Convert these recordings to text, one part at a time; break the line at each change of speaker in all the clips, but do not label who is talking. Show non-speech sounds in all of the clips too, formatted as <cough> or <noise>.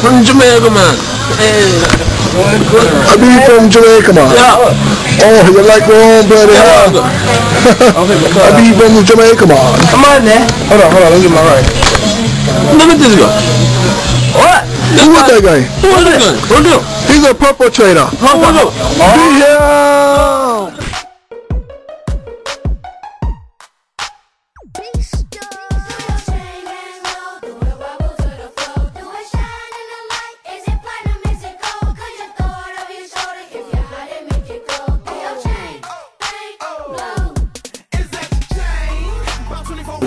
From Jamaica, man. Hey.
I be from Jamaica, man.
Yeah.
Oh, you like my own brother?
Yeah.
I be from Jamaica, man.
Come on, there.
Hold on, hold on, let me get my right.
Look at this guy. What?
Who is that guy?
Who is is this?
He's a perpetrator.
Who is this?
Be here. Oh.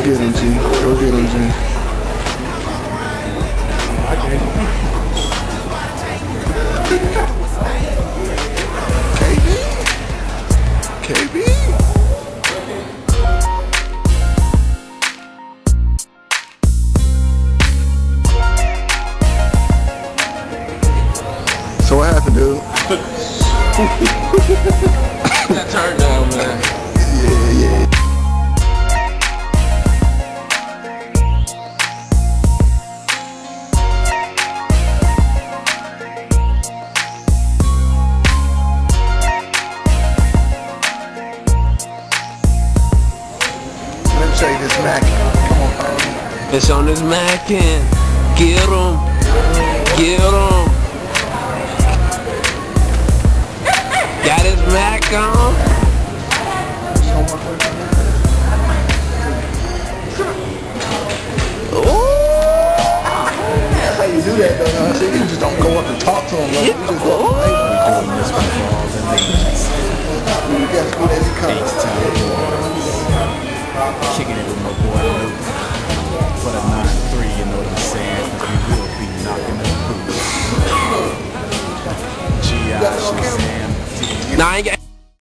Get him, G. Go get him, G. KB? KB? So what happened, dude? <laughs> Let me show you this Mac. Come on, Paul.
It's on this Mac end. Get him. Get him. Got his Mac on.
That's how you do that, though. You know what I'm saying? You just don't go up and talk to them. Like, you just go,
Nah, I ain't